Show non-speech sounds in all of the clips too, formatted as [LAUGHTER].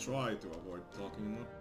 try to avoid talking more.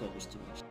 Know. I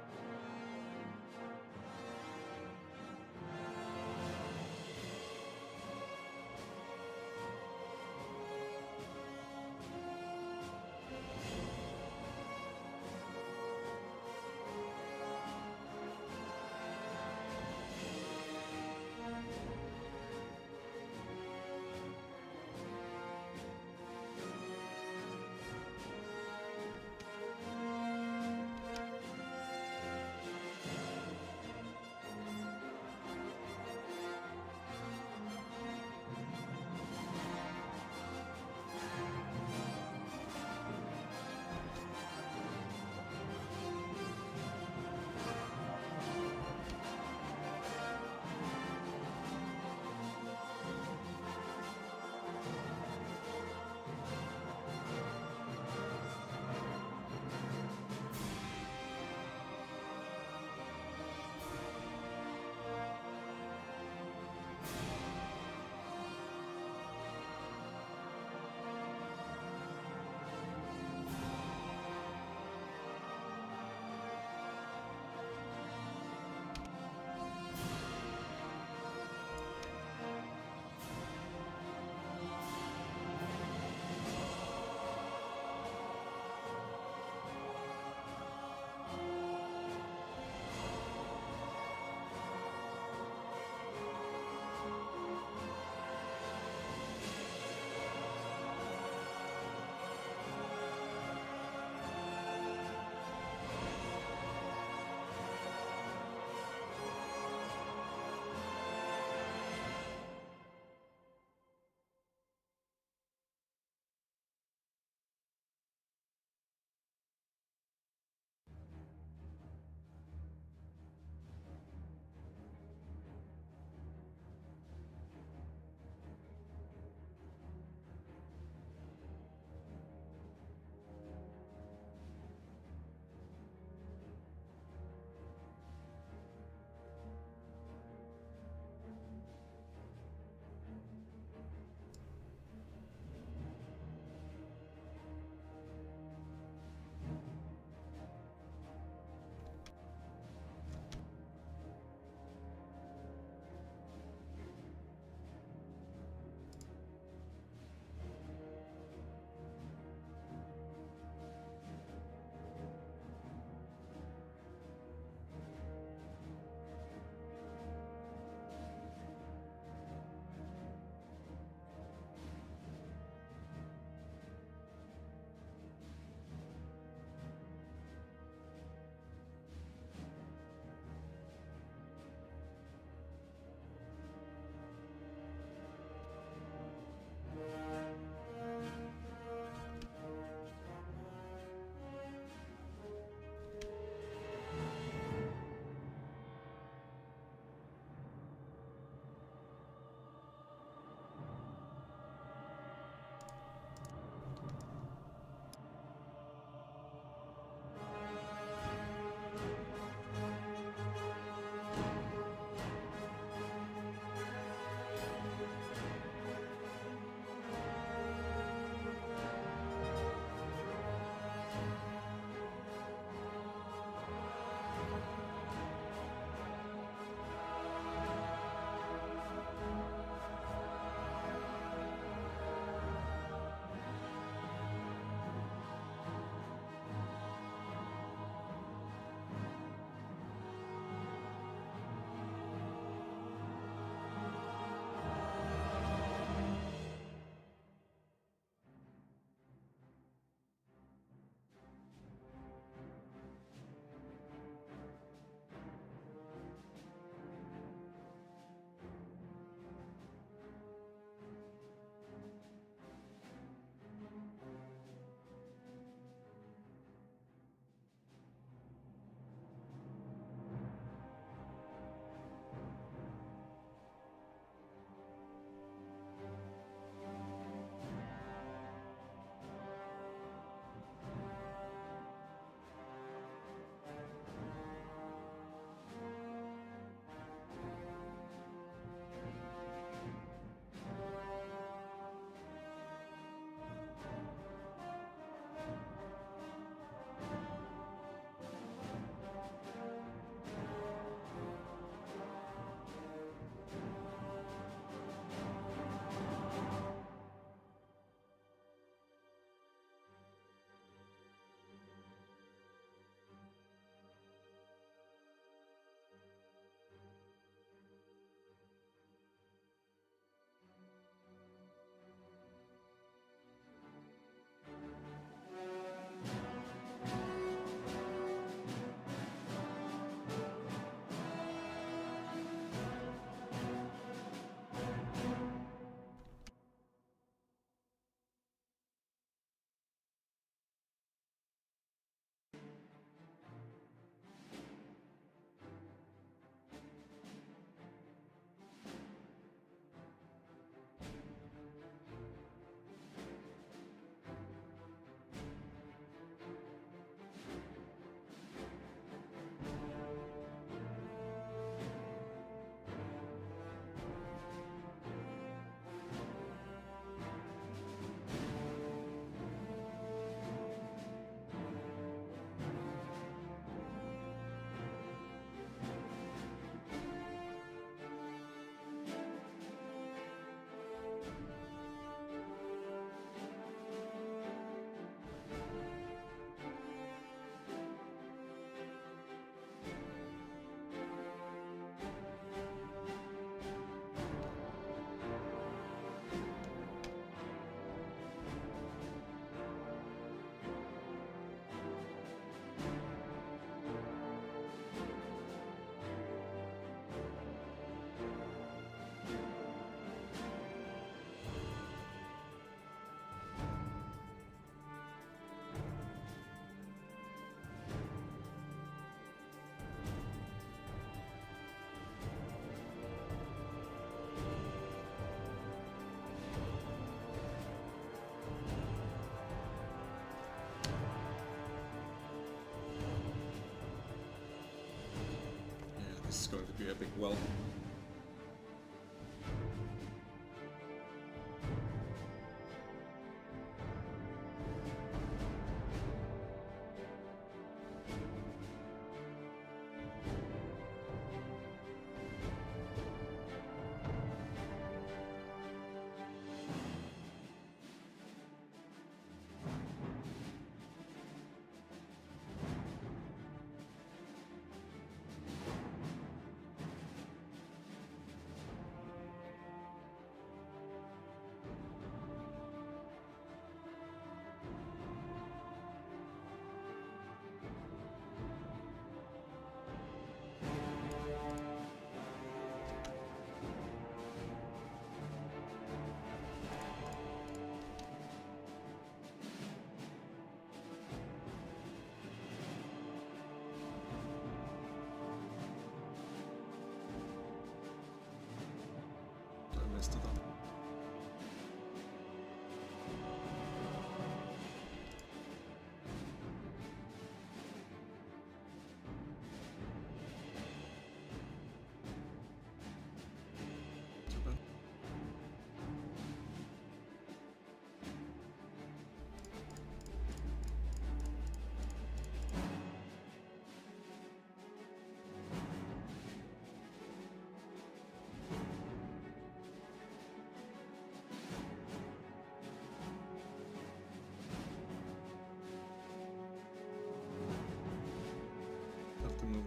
going to be epic. Well,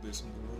this on the.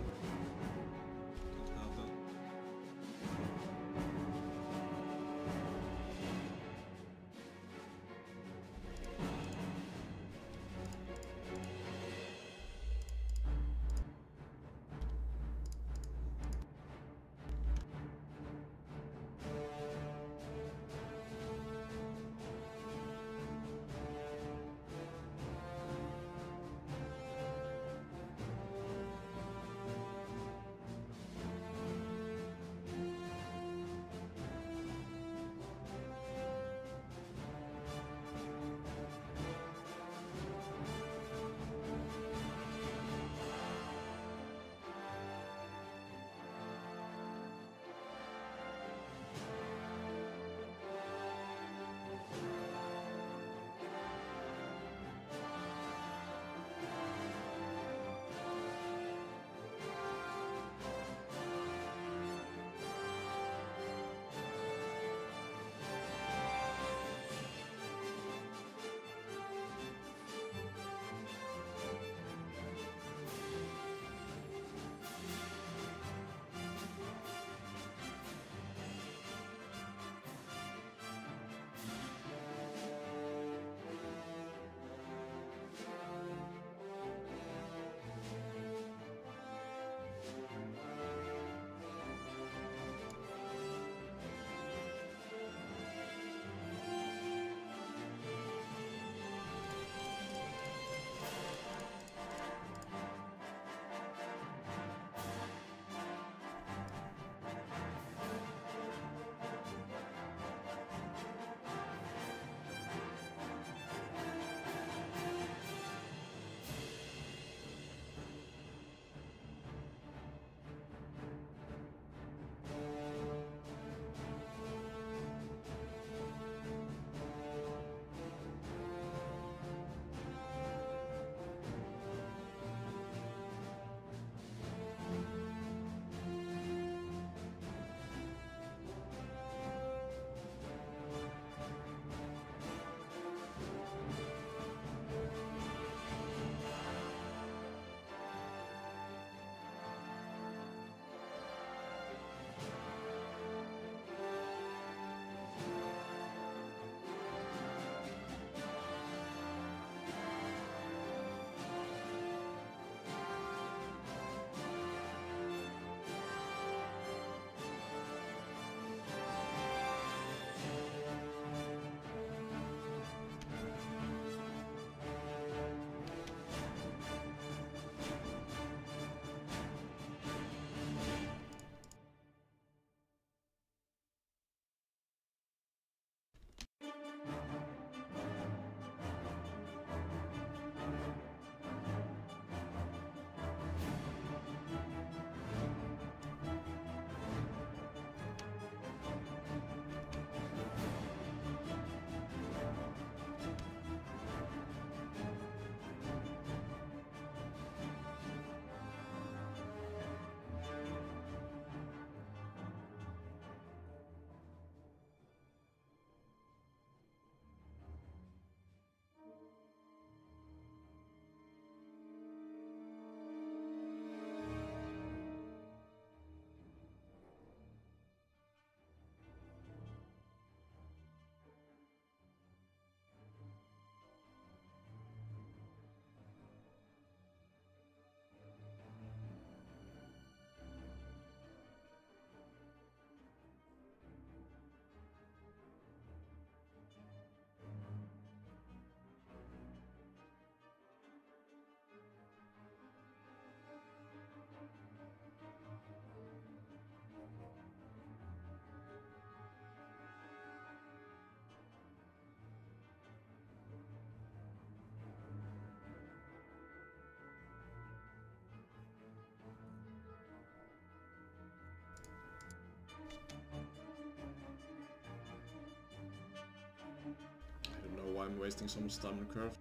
I'm wasting so much time on curve.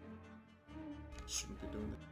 Shouldn't be doing it.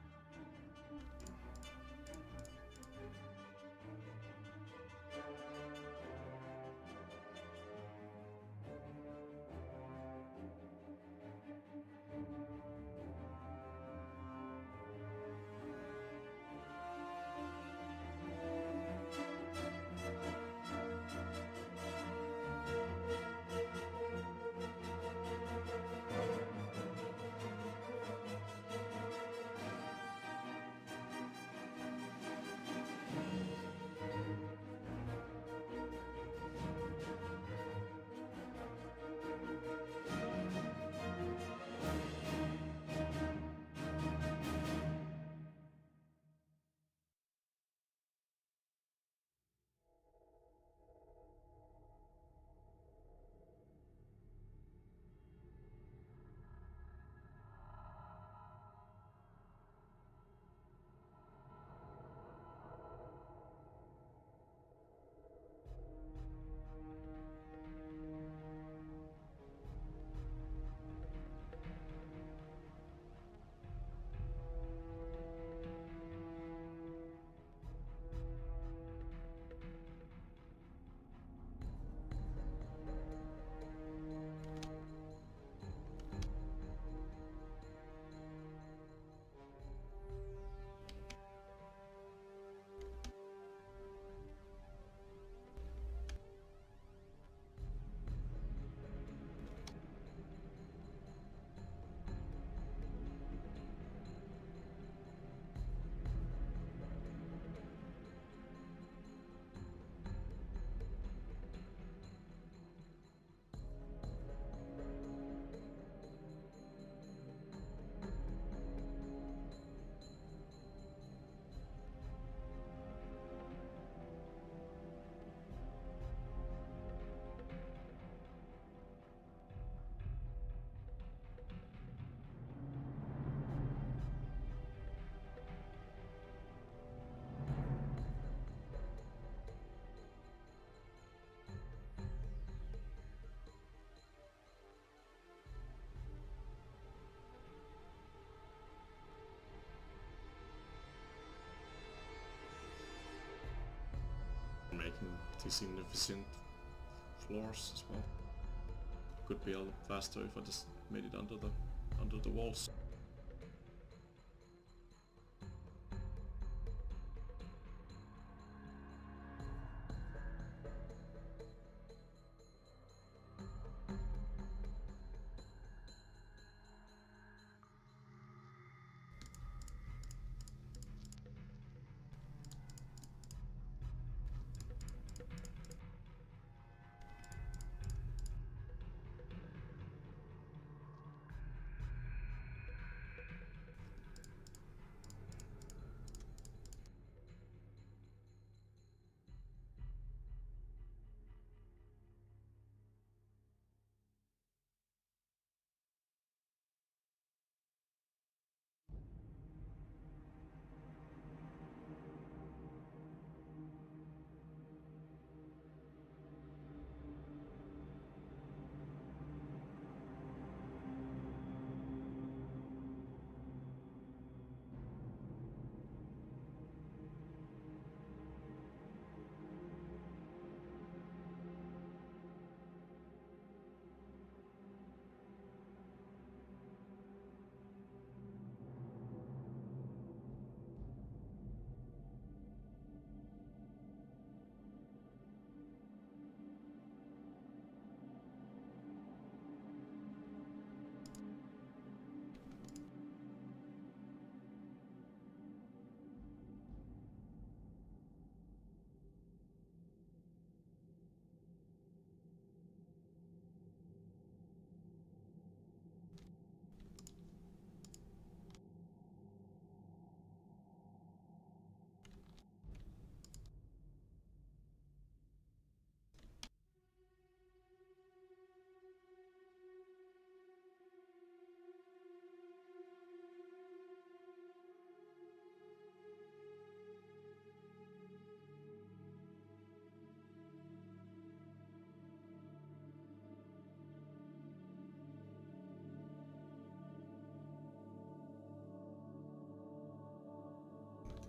Making these inefficient floors as well. Could be a lot faster if I just made it under the under the walls.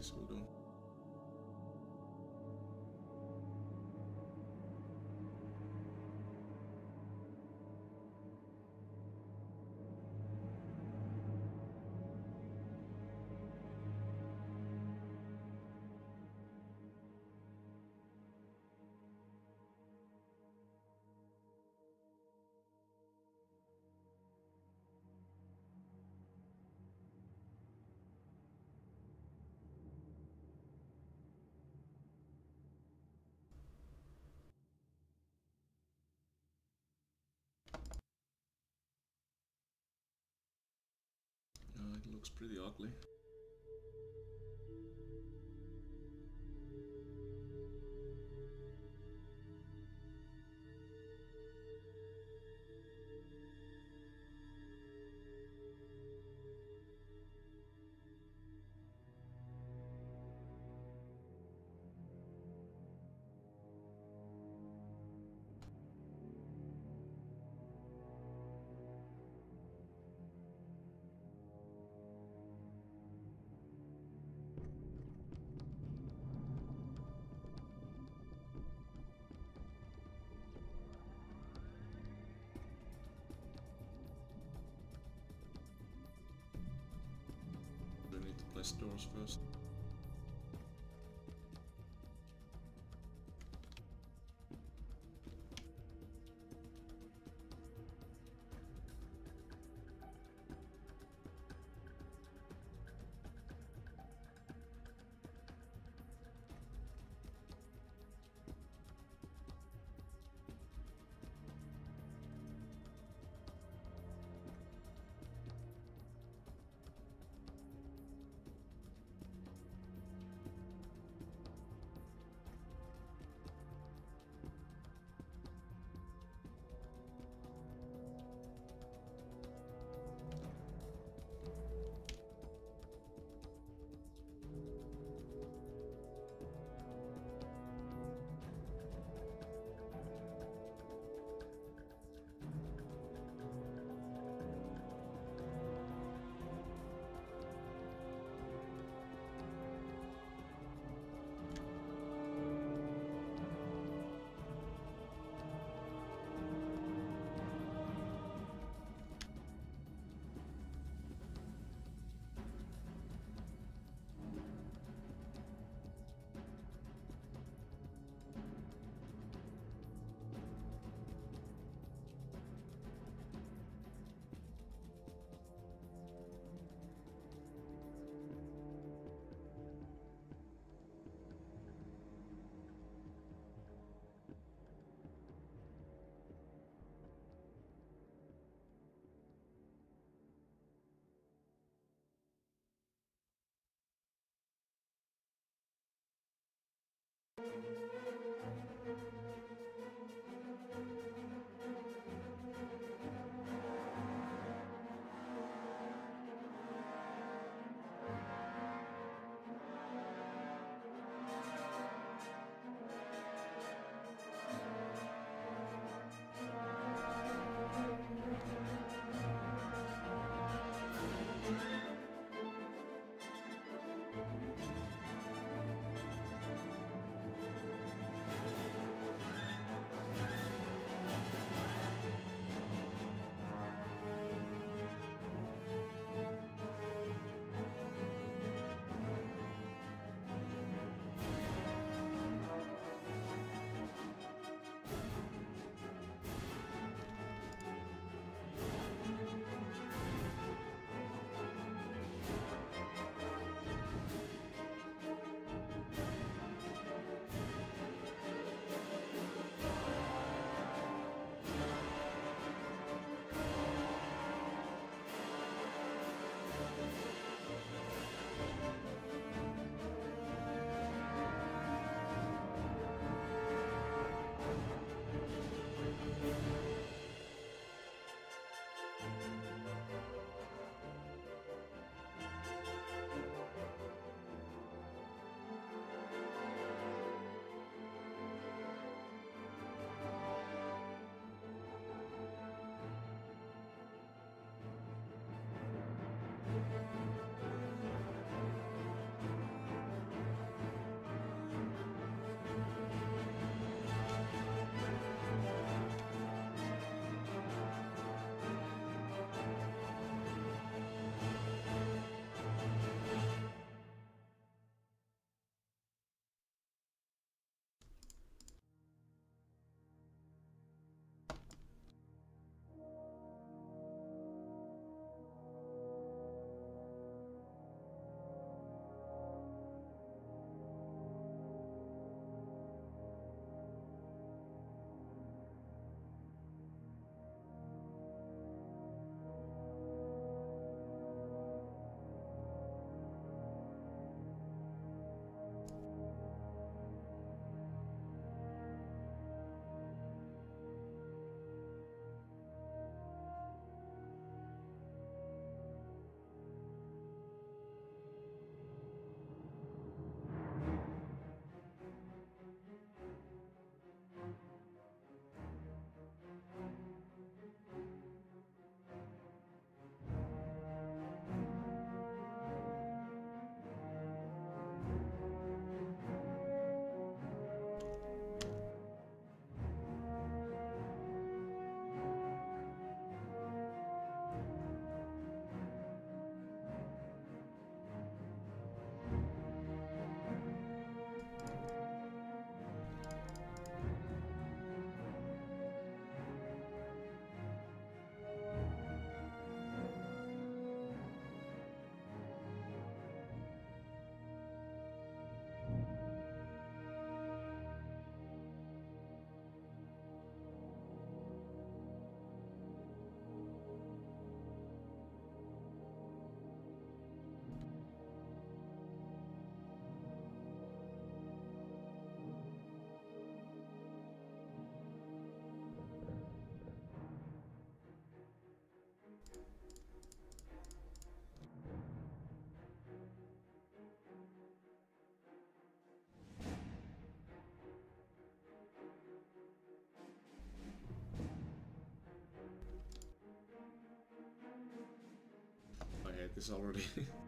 Six looks pretty ugly. To place doors first. Música this already. [LAUGHS]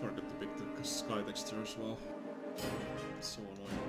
Forget to pick the sky texture as well. It's so annoying.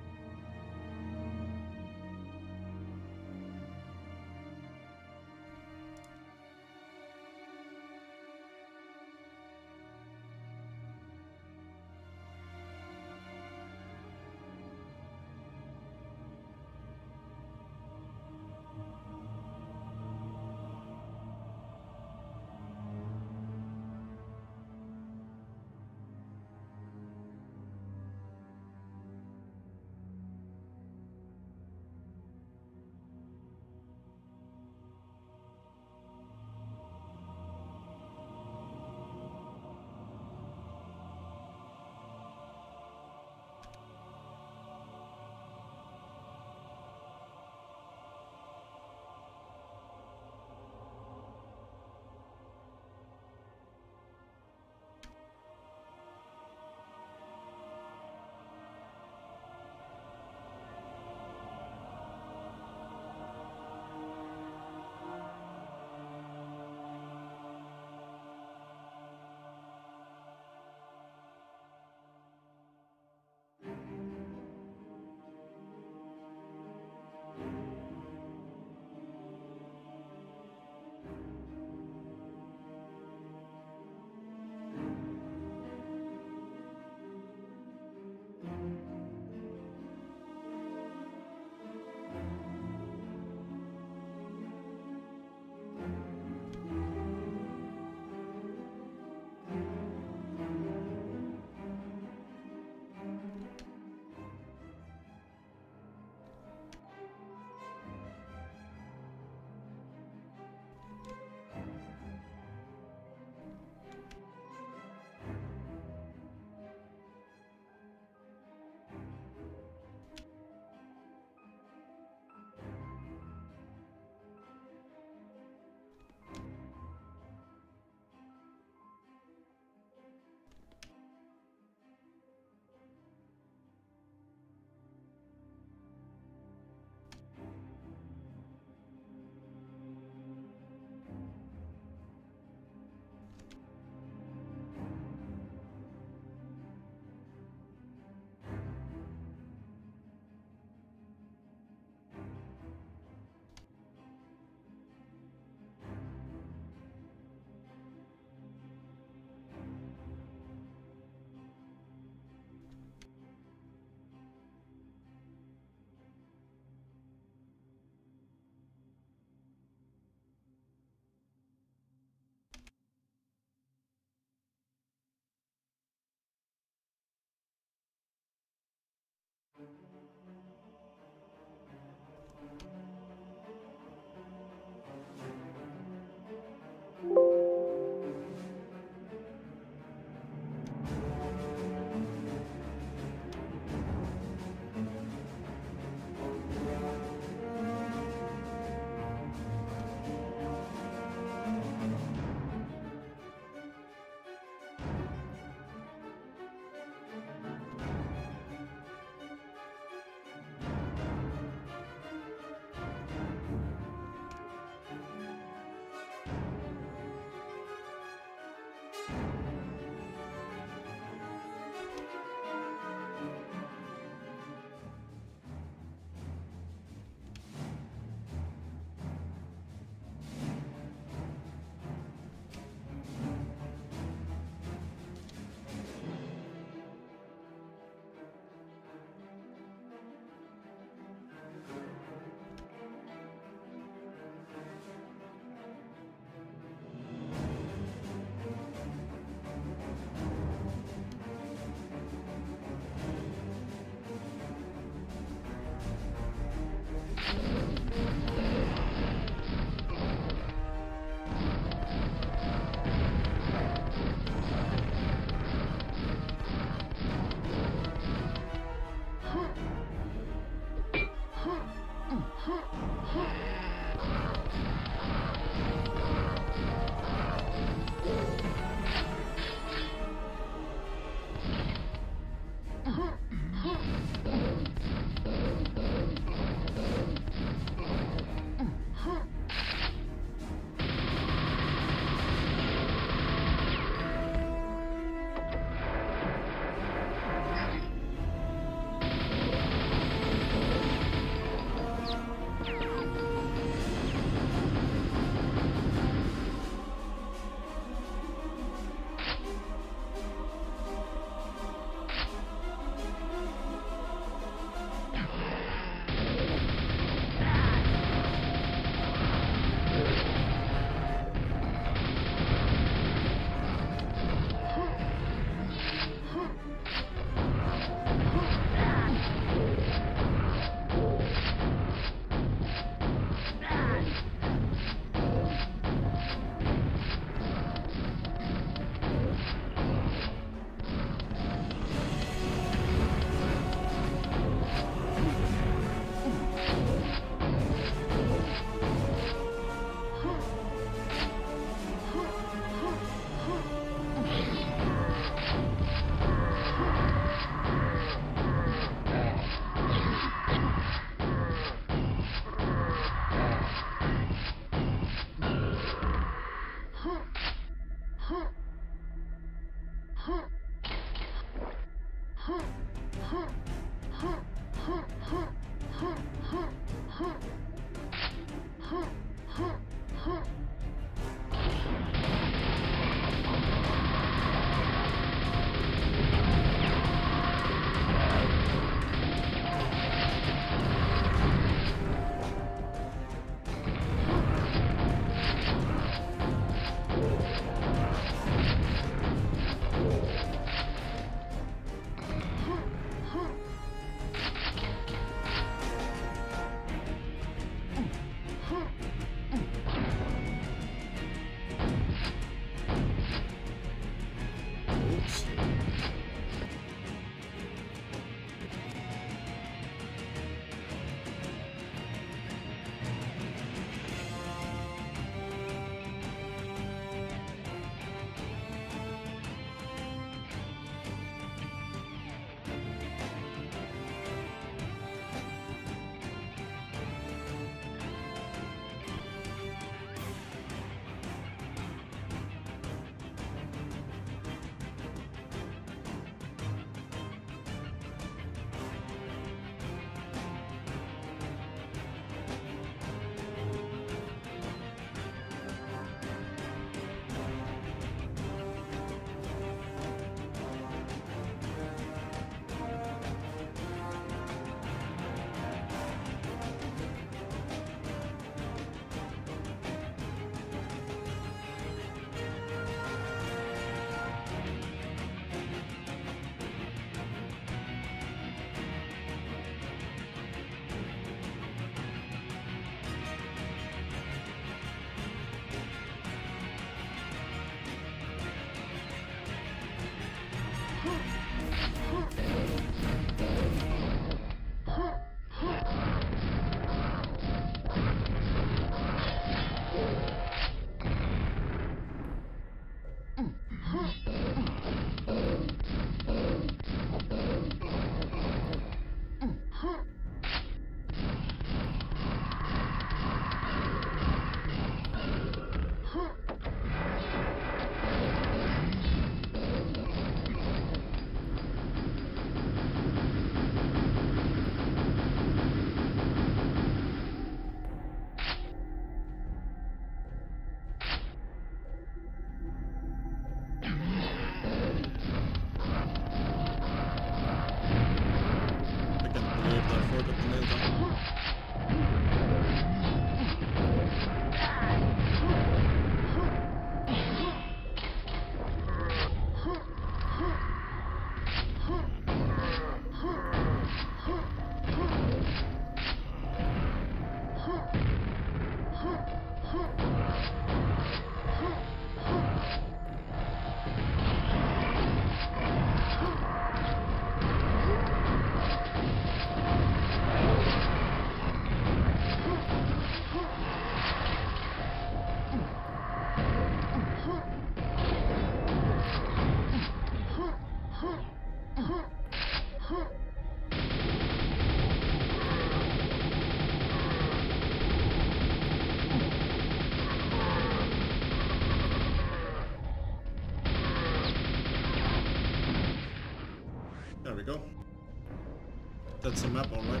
We go. That's a map, alright.